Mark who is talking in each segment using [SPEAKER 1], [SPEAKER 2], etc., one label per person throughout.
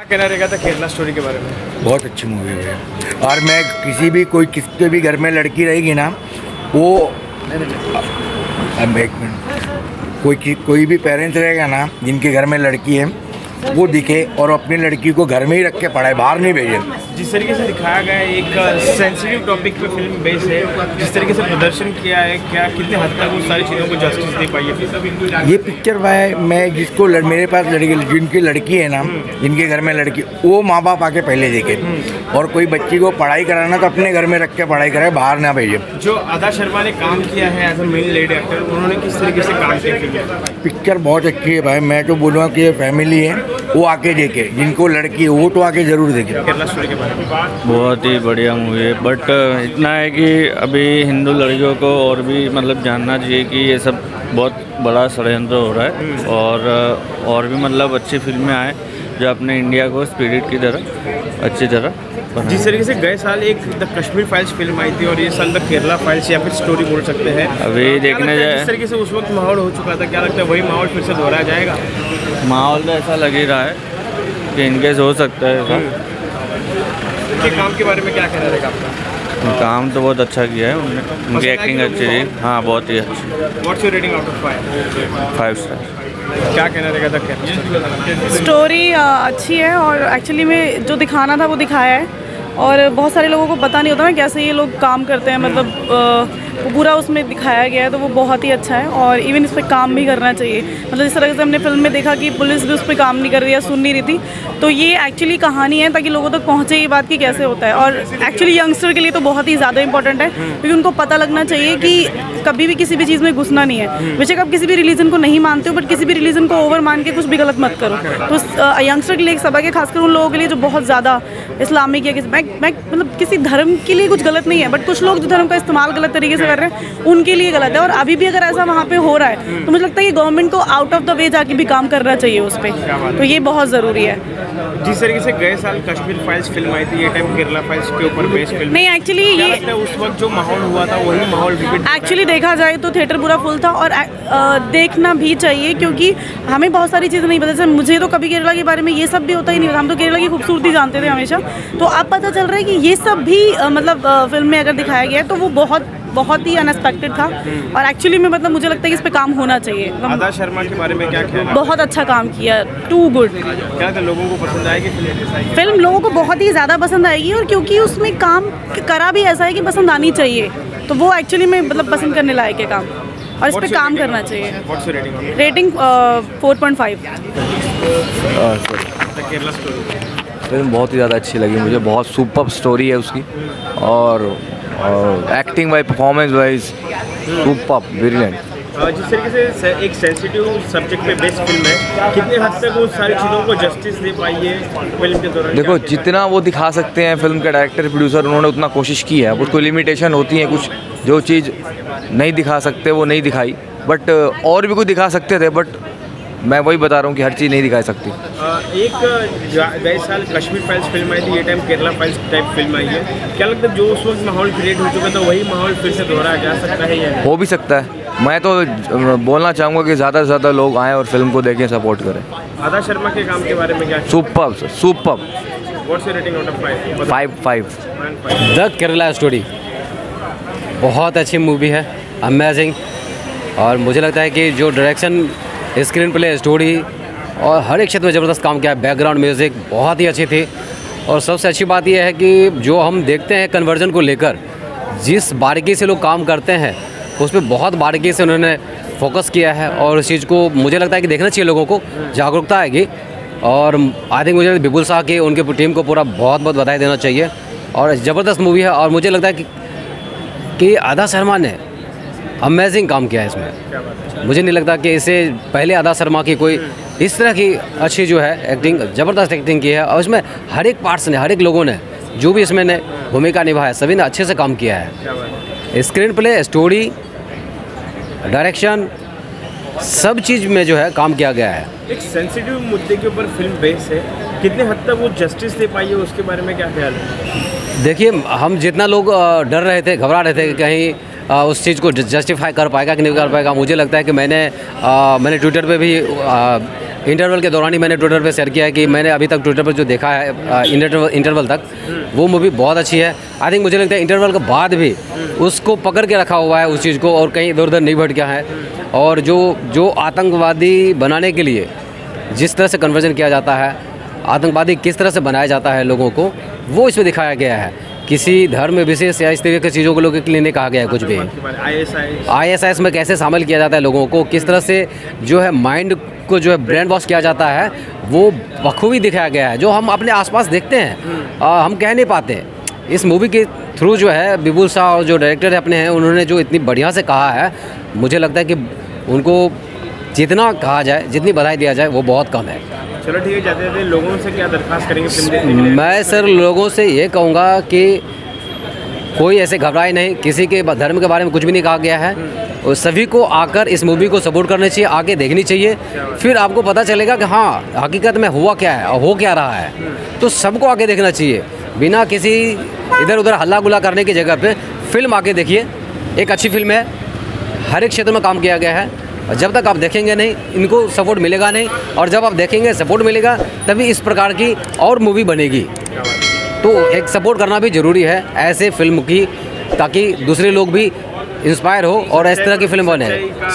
[SPEAKER 1] क्या कहना रहेगा था केरला स्टोरी के बारे में?
[SPEAKER 2] बहुत अच्छी मूवी है और मैं किसी भी, कोई किसके भी घर में लड़की रहेगी ना, वो अब एक मिनट। कोई कोई भी पेरेंट्स रहेगा ना, जिनके घर में लड़की है वो दिखे और अपनी लड़की को घर में ही रख के पढ़ाए बाहर नहीं भेजे।
[SPEAKER 1] जिस तरीके से दिखाया गया है एक सेंसिटिव टॉपिक पे फ़िल्म बेस है। जिस तरीके से प्रदर्शन किया है क्या कितने हद तक उस सारी चीज़ों को जस्टिस दे पाई है?
[SPEAKER 2] ये पिक्चर भाई मैं जिसको लड़, मेरे पास लड़की जिनकी लड़की है ना जिनके घर में लड़की वो माँ बाप आके पहले देखे। और कोई बच्ची को पढ़ाई कराना तो अपने घर में रख के पढ़ाई कराए बाहर ना भेजे।
[SPEAKER 1] जो आदा शर्मा ने काम किया है as a main lead actor उन्होंने किस तरीके से काम किया?
[SPEAKER 2] पिक्चर बहुत अच्छी है भाई मैं तो बोलूँगा कि ये फैमिली है। वो आके देखे जिनको लड़की है वो तो आके ज़रूर देखे।
[SPEAKER 1] केरला स्टोरी के बारे में?
[SPEAKER 3] बहुत ही बढ़िया मूवी है बट इतना है कि अभी हिंदू लड़कियों को और भी मतलब जानना चाहिए कि ये सब बहुत बड़ा षडयंत्र हो रहा है। और और भी मतलब अच्छी फ़िल्में आए जो अपने इंडिया को स्पिरिट की तरह अच्छी तरह
[SPEAKER 1] जिस तरीके से गए साल एक द कश्मीर फाइल्स फ़िल्म आई थी और ये साल द केरला फाइल्स या फिर स्टोरी बोल सकते हैं।
[SPEAKER 3] अभी देखने जाए।
[SPEAKER 1] जिस तरीके से उस वक्त माहौल हो चुका था क्या लगता है वही माहौल फिर से दोहराया जाएगा?
[SPEAKER 3] माहौल तो ऐसा लग ही रहा है कि इनकेस हो सकता है ऐसा।
[SPEAKER 1] उनके काम के बारे में क्या कहना रहेगा आपका?
[SPEAKER 3] काम तो बहुत अच्छा किया है उनने। उनकी एक्टिंग अच्छी थी हाँ बहुत ही अच्छी।
[SPEAKER 1] What's your rating out of five
[SPEAKER 3] five star
[SPEAKER 1] क्या कहना रहेगा
[SPEAKER 4] स्टोरी अच्छी है और एक्चुअली में जो दिखाना था वो दिखाया है। और बहुत सारे लोगों को पता नहीं होता ना कैसे ये लोग काम करते हैं। मतलब अ, वो पूरा उसमें दिखाया गया है तो वो बहुत ही अच्छा है और इवन इस पर काम भी करना चाहिए। मतलब जिस तरह से हमने फ़िल्म में देखा कि पुलिस भी उस पर काम नहीं कर रही है, सुन नहीं रही थी। तो ये एक्चुअली कहानी है, ताकि लोगों तक तो पहुँचे ये बात कि कैसे होता है। और एक्चुअली यंगस्टर के लिए तो बहुत ही ज़्यादा इंपॉर्टेंट है, क्योंकि उनको पता लगना चाहिए कि कभी भी किसी भी चीज़ में घुसना नहीं है। बेशक आप किसी भी रिलीजन को नहीं मानते हो बट किसी भी रिलीजन को ओवर मान के कुछ भी गलत मत करो। तो यंगस्टर के लिए एक सबक है खासकर उन लोगों के लिए जो बहुत ज़्यादा इस्लामिक या किसी, मैं मैं मतलब किसी धर्म के लिए कुछ गलत नहीं है बट कुछ लोग जो धर्म का इस्तेमाल गलत तरीके से कर रहे हैं उनके लिए गलत है और अभी भी अगर ऐसा वहाँ पे हो रहा है तो मुझे लगता है कि गवर्नमेंट को आउट ऑफ़ द वे जाके भी काम करना चाहिए उस पर तो ये बहुत ज़रूरी है।
[SPEAKER 1] जिस तरीके से गए साल कश्मीर फाइल्स फ़िल्म आई थी ये टाइम केरला फाइल्स के ऊपर बेस्ड फ़िल्म
[SPEAKER 4] नहीं एक्चुअली ये
[SPEAKER 1] उस वक्त जो माहौल हुआ था वही माहौल
[SPEAKER 4] एक्चुअली देखा जाए तो थिएटर पूरा फुल था और देखना भी चाहिए क्योंकि हमें बहुत सारी चीज़ें नहीं पता। जैसे मुझे तो कभी केरला के बारे में ये सब भी होता ही नहीं हम तो केरला की खूबसूरती जानते थे हमेशा। तो अब पता चल रहा है कि ये सब भी मतलब फ़िल्म में अगर दिखाया गया है तो वो बहुत बहुत ही अनएक्सपेक्टेड था। और एक्चुअली में मतलब मुझे लगता है कि इस पर काम होना चाहिए।
[SPEAKER 1] आदा शर्मा के बारे में क्या ख्याल है?
[SPEAKER 4] बहुत अच्छा काम किया। टू गुड
[SPEAKER 1] क्या लोगों को पसंद आएगी फ़िल्म
[SPEAKER 4] फ़िल्म लोगों को बहुत ही ज़्यादा पसंद आएगी और क्योंकि उसमें काम करा भी ऐसा है कि पसंद आनी चाहिए। तो वो एक्चुअली में मतलब पसंद करने लायक है काम। और इस पर काम करना चाहिए।
[SPEAKER 1] Rating
[SPEAKER 4] rating four point five
[SPEAKER 1] the Kerala Story
[SPEAKER 5] film बहुत ही ज़्यादा अच्छी लगी मुझे। बहुत सुपर स्टोरी है उसकी। और, और acting wise performance wise super brilliant
[SPEAKER 1] जिस तरीके से एक सेंसिटिव सब्जेक्ट पे बेस्ड फ़िल्म है कितने हद तक वो सारी चीज़ों को जस्टिस दे पाई है फ़िल्म के दौरान?
[SPEAKER 5] देखो जितना वो दिखा सकते हैं फ़िल्म के डायरेक्टर प्रोड्यूसर उन्होंने उतना कोशिश की है। कुछ कोई लिमिटेशन होती है कुछ जो चीज़ नहीं दिखा सकते वो नहीं दिखाई। बट और भी कुछ दिखा सकते थे बट मैं वही बता रहा हूँ कि हर चीज़ नहीं दिखा सकती।
[SPEAKER 1] एक गए साल कश्मीर फाइल्स फ़िल्म आई थी ये time Kerala files type film आई है। क्या लगता है जो उस वक्त माहौल क्रिएट हो चुका था वही माहौल फिर से दोहराया जा सकता है या
[SPEAKER 5] हो भी सकता है। मैं तो बोलना चाहूँगा कि ज़्यादा से ज़्यादा लोग आएँ और फ़िल्म को देखें सपोर्ट करें।
[SPEAKER 1] आदा शर्मा के काम के बारे में क्या?
[SPEAKER 5] Super super
[SPEAKER 1] what's your rating out of five
[SPEAKER 5] five five
[SPEAKER 6] the Kerala Story बहुत अच्छी मूवी है अमेजिंग और मुझे लगता है कि जो डायरेक्शन स्क्रीन प्ले, स्टोरी और हर एक क्षेत्र में ज़बरदस्त काम किया। है बैकग्राउंड म्यूज़िक बहुत ही अच्छी थी। और सबसे अच्छी बात यह है कि जो हम देखते हैं कन्वर्जन को लेकर, जिस बारीकी से लोग काम करते हैं, उस पर बहुत बारीकी से उन्होंने फोकस किया है। और उस चीज़ को मुझे लगता है कि देखना चाहिए लोगों को, जागरूकता आएगी। और आई थिंक मुझे बिपुल शाह की, उनकी टीम को पूरा बहुत बहुत बधाई देना चाहिए। और ज़बरदस्त मूवी है और मुझे लगता है कि कि आधा शर्मा ने अमेजिंग काम किया है इसमें। मुझे नहीं लगता कि इसे पहले आधा शर्मा की कोई इस तरह की अच्छी जो है एक्टिंग ज़बरदस्त एक्टिंग की है और इसमें हर एक पार्ट्स ने हर एक लोगों ने जो भी इसमें ने भूमिका निभाया सभी ने अच्छे से काम किया है। स्क्रीन प्ले स्टोरी डायरेक्शन सब चीज़ में जो है काम किया गया है।
[SPEAKER 1] एक सेंसिटिव मुद्दे के ऊपर फ़िल्म बेस है। कितने हद तक वो जस्टिस दे पाई है उसके बारे में क्या ख्याल है?
[SPEAKER 6] देखिए हम जितना लोग डर रहे थे घबरा रहे थे कि कहीं अ, उस चीज़ को जस्टिफाई कर पाएगा कि नहीं कर पाएगा? मुझे लगता है कि मैंने अ, मैंने ट्विटर पे भी इंटरवल के दौरान ही मैंने ट्विटर पे शेयर किया है कि मैंने अभी तक ट्विटर पर जो देखा है इंटरवल इंटरवल तक वो मूवी बहुत अच्छी है। आई थिंक मुझे लगता है इंटरवल के बाद भी उसको पकड़ के रखा हुआ है उस चीज़ को और कहीं इधर उधर नहीं भटका है। और जो जो आतंकवादी बनाने के लिए जिस तरह से कन्वर्जन किया जाता है आतंकवादी किस तरह से बनाया जाता है लोगों को वो इसमें दिखाया गया है। किसी धर्म विशेष या इस तरह की चीज़ों को लोगों के लिए नहीं कहा गया है कुछ भी।
[SPEAKER 1] आई एस
[SPEAKER 6] में कैसे शामिल किया जाता है लोगों को किस तरह से जो है माइंड को जो है ब्रेन वॉश किया जाता है वो बखूबी दिखाया गया है जो हम अपने आसपास देखते हैं। आ, हम कह नहीं पाते। इस मूवी के थ्रू जो है बिपुल शाह और जो डायरेक्टर अपने हैं उन्होंने जो इतनी बढ़िया से कहा है मुझे लगता है कि उनको जितना कहा जाए जितनी बधाई दिया जाए वो बहुत कम है।
[SPEAKER 1] चलो ठीक है जाते जाते लोगों से क्या दरखास्त करेंगे
[SPEAKER 6] मैं सर लोगों से ये कहूँगा कि कोई ऐसे घबराए नहीं किसी के धर्म के बारे में कुछ भी नहीं कहा गया है। और सभी को आकर इस मूवी को सपोर्ट करना चाहिए आगे देखनी चाहिए। फिर आपको पता चलेगा कि हाँ हकीकत में हुआ क्या है और हो क्या रहा है। तो सबको आगे देखना चाहिए। बिना किसी इधर उधर हल्ला गुल्ला करने की जगह पे फ़िल्म आके देखिए। एक अच्छी फ़िल्म है। हर एक क्षेत्र में काम किया गया है। जब तक आप देखेंगे नहीं, इनको सपोर्ट मिलेगा नहीं, और जब आप देखेंगे सपोर्ट मिलेगा, तभी इस प्रकार की और मूवी बनेगी। तो एक सपोर्ट करना भी ज़रूरी है, ऐसे फ़िल्म की, ताकि दूसरे लोग भी इंस्पायर हो और इस तरह की फ़िल्म बने।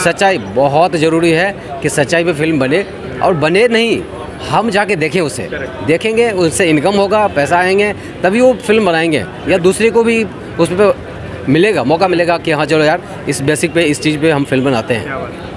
[SPEAKER 6] सच्चाई बहुत ज़रूरी है कि सच्चाई पे फ़िल्म बने, और बने नहीं, हम जाके देखें उसे। देखेंगे, उससे इनकम होगा, पैसा आएँगे, तभी वो फ़िल्म बनाएँगे, या दूसरे को भी उस पर मिलेगा, मौका मिलेगा कि हाँ चलो यार, इस बेसिक पे, इस चीज़ पे हम फ़िल्म बनाते हैं।